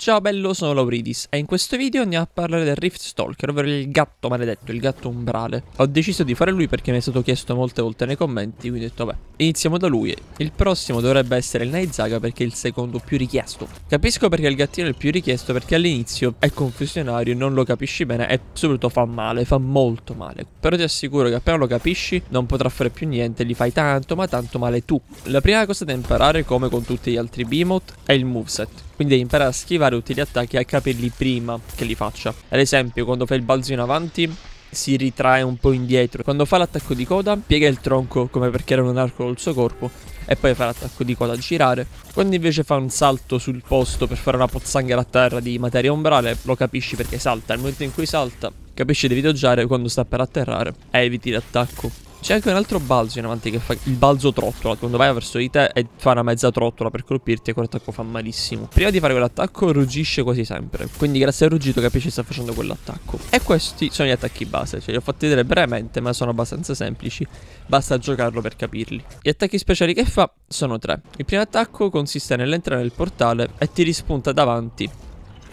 Ciao bello, sono Lauridis e in questo video andiamo a parlare del Rift Stalker, ovvero il gatto maledetto, il gatto umbrale. Ho deciso di fare lui perché mi è stato chiesto molte volte nei commenti, quindi ho detto vabbè, iniziamo da lui. Il prossimo dovrebbe essere il Naizaga perché è il secondo più richiesto. Capisco perché il gattino è il più richiesto perché all'inizio è confusionario, non lo capisci bene e soprattutto fa male, fa molto male. Però ti assicuro che appena lo capisci non potrà fare più niente, gli fai tanto ma tanto male tu. La prima cosa da imparare, come con tutti gli altri Beamoth, è il moveset. Quindi devi imparare a schivare tutti gli attacchi e a capirli prima che li faccia. Ad esempio, quando fai il balzo in avanti, si ritrae un po' indietro. Quando fa l'attacco di coda, piega il tronco come perché era un arco col suo corpo e poi fa l'attacco di coda a girare. Quando invece fa un salto sul posto per fare una pozzanghera a terra di materia ombrale, lo capisci perché salta. Nel momento in cui salta, capisci devi doggiare quando sta per atterrare e eviti l'attacco. C'è anche un altro balzo in avanti che fa il balzo trottola. Quando vai verso di te e fa una mezza trottola per colpirti e quell'attacco fa malissimo. Prima di fare quell'attacco ruggisce quasi sempre. Quindi grazie al ruggito capisci che sta facendo quell'attacco. E questi sono gli attacchi base. Cioè li ho fatti vedere brevemente ma sono abbastanza semplici. Basta giocarlo per capirli. Gli attacchi speciali che fa sono tre. Il primo attacco consiste nell'entrare nel portale e ti rispunta davanti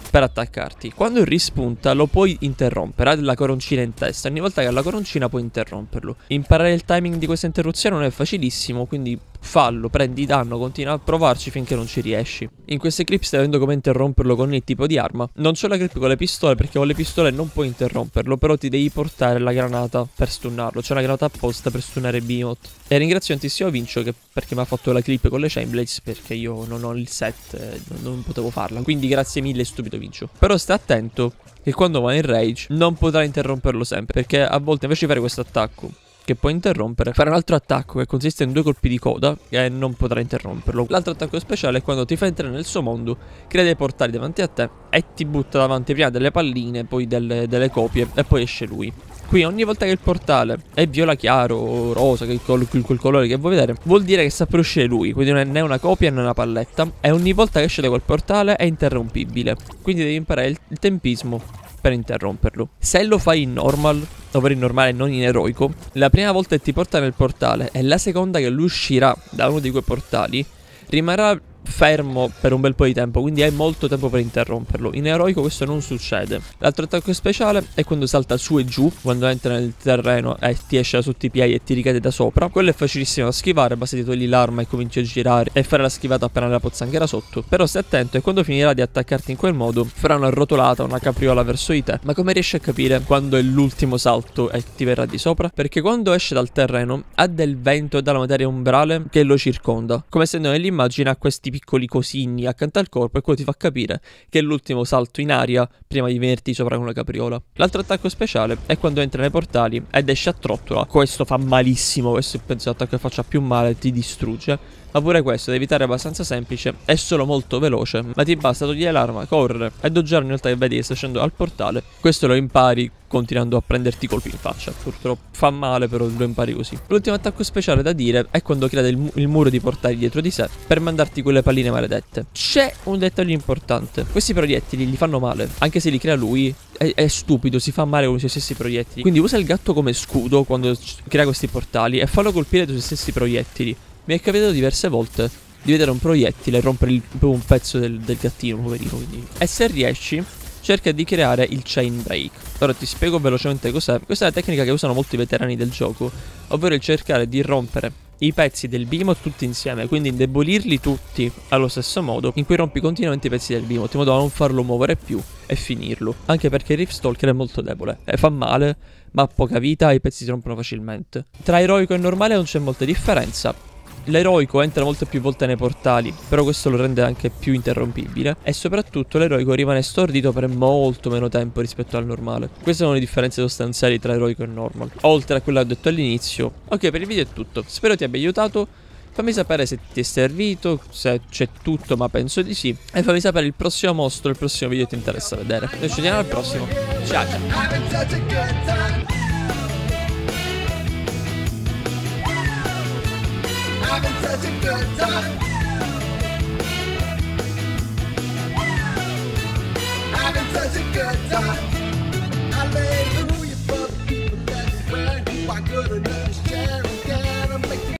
per attaccarti. Quando rispunta lo puoi interrompere, ha della coroncina in testa, ogni volta che ha la coroncina puoi interromperlo. Imparare il timing di questa interruzione non è facilissimo, quindi fallo, prendi danno, continua a provarci finché non ci riesci. In queste clip stai vedendo come interromperlo con il tipo di arma. Non c'ho la clip con le pistole perché con le pistole non puoi interromperlo, però ti devi portare la granata per stunnarlo. C'è una granata apposta per stunnare Behemoth. E ringrazio tantissimo Vincio che, perché mi ha fatto la clip con le Chainblades perché io non ho il set, e non, potevo farla. Quindi grazie mille stupido Vincio. Però stai attento che quando va in rage non potrai interromperlo sempre perché a volte invece di fare questo attacco che può interrompere, fare un altro attacco che consiste in due colpi di coda e non potrà interromperlo. L'altro attacco speciale è quando ti fa entrare nel suo mondo, crea dei portali davanti a te e ti butta davanti prima delle palline, poi delle, delle copie e poi esce lui. Qui ogni volta che il portale è viola chiaro o rosa, quel, quel colore che vuoi vedere, vuol dire che sta per uscire lui, quindi non è né una copia né una palletta. E ogni volta che esce da quel portale è interrompibile. Quindi devi imparare il, il tempismo per interromperlo. Se lo fai in normal, ovvero in normale non in eroico, la prima volta che ti porta nel portale e la seconda che lui uscirà da uno di quei portali, rimarrà fermo per un bel po' di tempo, quindi hai molto tempo per interromperlo. In eroico questo non succede. L'altro attacco speciale è quando salta su e giù, quando entra nel terreno e ti esce da sotto i piedi e ti ricade da sopra. Quello è facilissimo da schivare, basta ti togli l'arma e cominci a girare e fare la schivata appena la pozzanghera sotto. Però stai attento e quando finirà di attaccarti in quel modo, farà una rotolata, una capriola verso di te. Ma come riesci a capire quando è l'ultimo salto e ti verrà di sopra? Perché quando esce dal terreno ha del vento e dalla materia umbrale che lo circonda. Come se nell'immagine ha questi piccoli cosini accanto al corpo e quello ti fa capire che è l'ultimo salto in aria prima di venirti sopra con la capriola. L'altro attacco speciale è quando entra nei portali ed esce a trottola. Questo fa malissimo, questo penso l'attacco che faccia più male, ti distrugge. Ma pure questo, da evitare è abbastanza semplice, è solo molto veloce, ma ti basta togliere l'arma, correre e doggiare ogni volta che vedi che sta scendendo al portale. Questo lo impari continuando a prenderti colpi in faccia. Purtroppo fa male, però lo impari così. L'ultimo attacco speciale da dire è quando crea il, mu il, muro di portali dietro di sé per mandarti quelle palline maledette. C'è un dettaglio importante. Questi proiettili gli fanno male, anche se li crea lui. È, è stupido, si fa male con i suoi stessi proiettili. Quindi usa il gatto come scudo quando crea questi portali e fallo colpire dai suoi stessi proiettili. Mi è capitato diverse volte di vedere un proiettile rompere il, un pezzo del, del gattino, poverino. Quindi. E se riesci, cerca di creare il chain break. Ora ti spiego velocemente cos'è. Questa è la tecnica che usano molti veterani del gioco, ovvero il cercare di rompere i pezzi del behemoth tutti insieme, quindi indebolirli tutti allo stesso modo, in cui rompi continuamente i pezzi del behemoth, in modo da non farlo muovere più e finirlo. Anche perché il Rift Stalker è molto debole, e fa male, ma ha poca vita e i pezzi si rompono facilmente. Tra eroico e normale non c'è molta differenza, L'eroico entra molte più volte nei portali, però questo lo rende anche più interrompibile. E soprattutto l'eroico rimane stordito per molto meno tempo rispetto al normale. Queste sono le differenze sostanziali tra eroico e normal. Oltre a quello che ho detto all'inizio. Ok, per il video è tutto. Spero ti abbia aiutato. Fammi sapere se ti è servito, se c'è tutto, ma penso di sì. E fammi sapere il prossimo mostro, il prossimo video ti interessa vedere. Noi ci vediamo al prossimo. Ciao ciao. Having such a good time. Having such a good time. I could